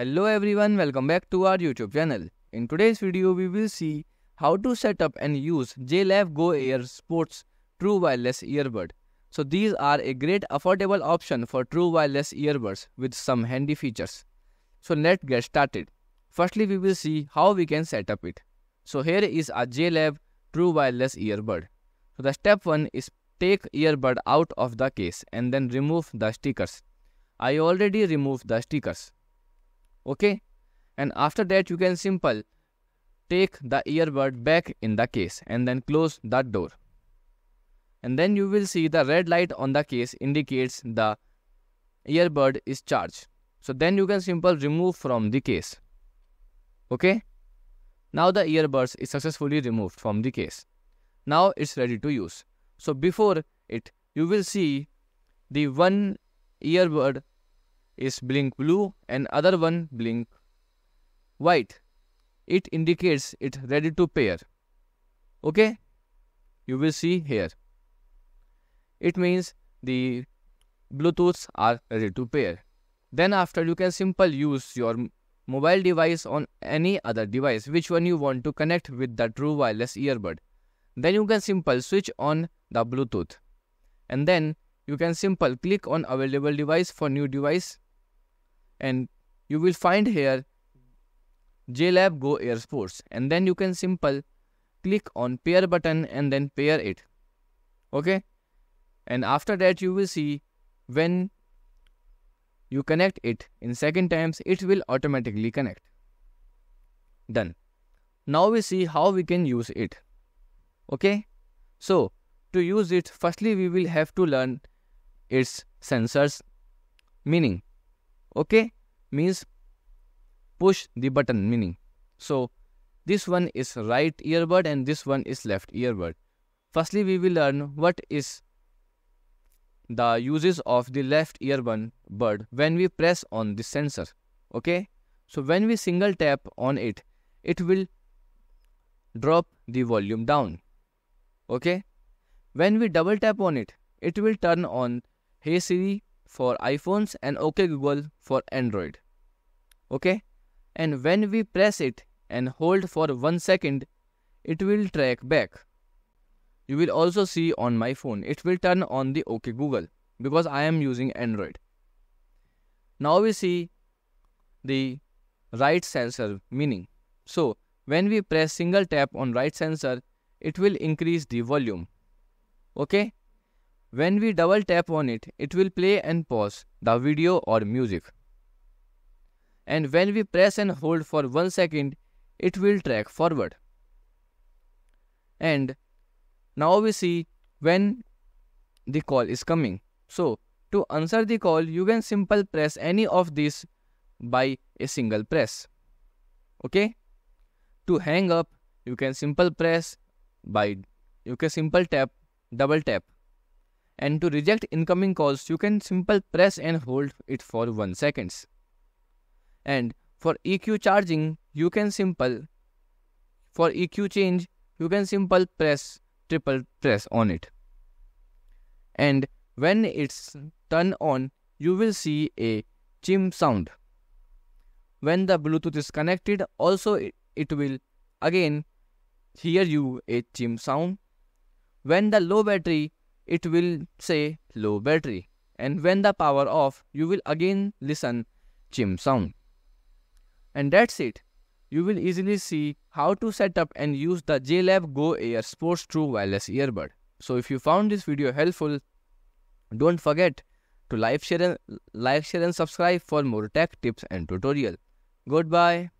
Hello everyone, welcome back to our YouTube channel. In today's video, we will see how to set up and use JLab Go Air Sports True Wireless Earbud. So these are a great affordable option for true wireless earbuds with some handy features. So let's get started. Firstly, we will see how we can set up it. So here is a JLab True Wireless Earbud. So the step 1 is take earbud out of the case and then remove the stickers. I already removed the stickers. Okay? And after that you can simple take the earbud back in the case and then close that door. And then you will see the red light on the case indicates the earbud is charged. So then you can simple remove from the case. Okay? Now the earbuds is successfully removed from the case. Now it's ready to use. So before it, you will see the one earbud is blink blue and other one blink white. It indicates it ready to pair. Okay? You will see here. It means the Bluetooths are ready to pair. Then after you can simple use your mobile device on any other device which one you want to connect with the true wireless earbud. Then you can simple switch on the Bluetooth. And then you can simple click on available device for new device and you will find here JLab Go Air Sports. And then you can simple click on pair button and then pair it. Okay? And after that you will see when you connect it in second times it will automatically connect. Done. Now we see how we can use it. Okay? So to use it firstly we will have to learn its sensors meaning okay? Means push the button meaning. So this one is right earbud and this one is left earbud. Firstly we will learn what is the uses of the left earbud bud when we press on the sensor. Okay? So when we single tap on it it will drop the volume down. Okay? When we double tap on it it will turn on hey siri for iPhones and OK Google for Android. Okay? And when we press it and hold for 1 second, it will track back. You will also see on my phone, it will turn on the OK Google because I am using Android. Now we see the right sensor meaning. So, when we press single tap on right sensor, it will increase the volume. Okay? When we double tap on it, it will play and pause the video or music. And when we press and hold for 1 second, it will track forward. And now we see when the call is coming. So, to answer the call, you can simple press any of these by a single press. Okay? To hang up, you can simple press by you can simple tap, double tap and to reject incoming calls you can simple press and hold it for 1 seconds. And for EQ charging you can simple for EQ change you can simple press triple press on it. And when it's turned on you will see a chim sound. When the bluetooth is connected also it, it will again hear you a chim sound. When the low battery it will say low battery and when the power off you will again listen chim sound. And that's it. You will easily see how to set up and use the JLab Go Air Sports True Wireless Earbud. So if you found this video helpful, don't forget to like, share and, like, share and subscribe for more tech tips and tutorial. Goodbye.